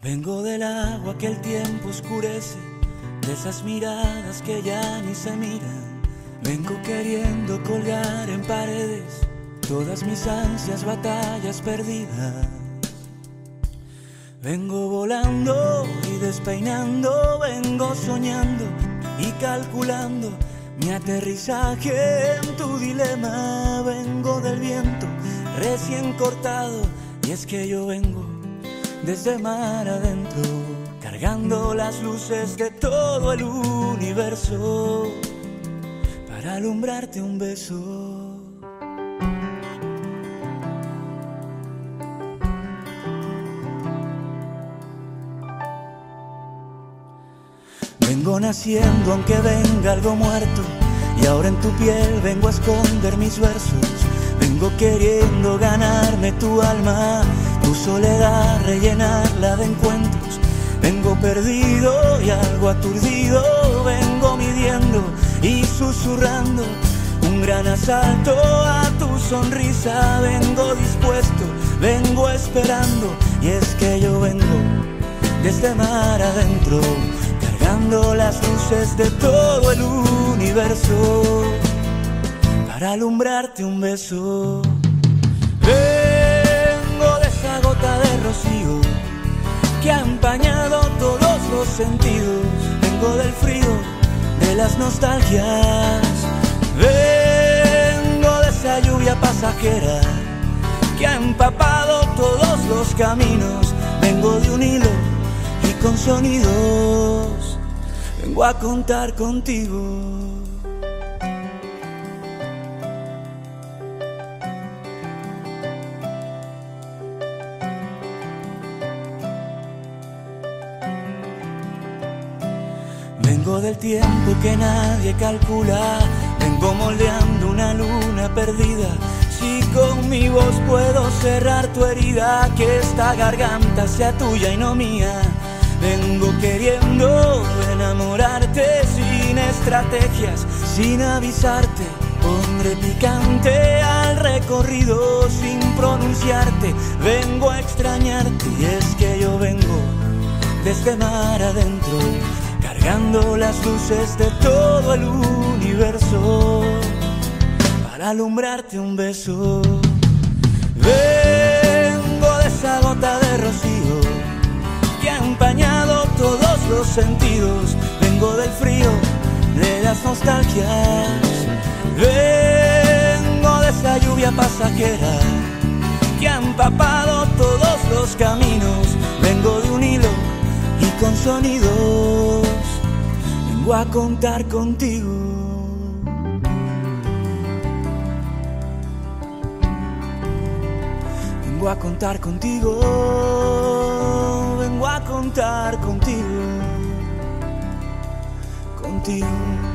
Vengo del agua que el tiempo oscurece, de esas miradas que ya ni se miran. Vengo queriendo colgar en paredes todas mis ansias, batallas perdidas. Vengo volando y despeinando, vengo soñando y calculando mi aterrizaje en tu dilema. Vengo del viento recién cortado y es que yo vengo desde mar adentro, cargando las luces de todo el universo para alumbrarte un beso. Vengo naciendo aunque venga algo muerto y ahora en tu piel vengo a esconder mis versos. Vengo queriendo ganarme tu alma, tu soledad rellenarla de encuentros. Vengo perdido y algo aturdido, vengo midiendo y susurrando un gran asalto a tu sonrisa. Vengo dispuesto, vengo esperando y es que yo vengo desde mar adentro cargando las luces de todo el universo para alumbrarte un beso. Rocío que ha empañado todos los sentidos. Vengo del frío, de las nostalgias. Vengo de esa lluvia pasajera que ha empapado todos los caminos. Vengo de un hilo y con sonidos vengo a contar contigo. Vengo del tiempo que nadie calcula, vengo moldeando una luna perdida. Si con mi voz puedo cerrar tu herida, que esta garganta sea tuya y no mía. Vengo queriendo enamorarte sin estrategias, sin avisarte. Pondré picante al recorrido sin pronunciarte. Vengo a extrañarte y es que yo vengo desde mar adentro, cargando las luces de todo el universo para alumbrarte un beso. Vengo de esa gota de rocío que ha empañado todos los sentidos. Vengo del frío, de las nostalgias. Vengo de esa lluvia pasajera que ha empapado vengo a contar contigo. Vengo a contar contigo, vengo a contar contigo, contigo.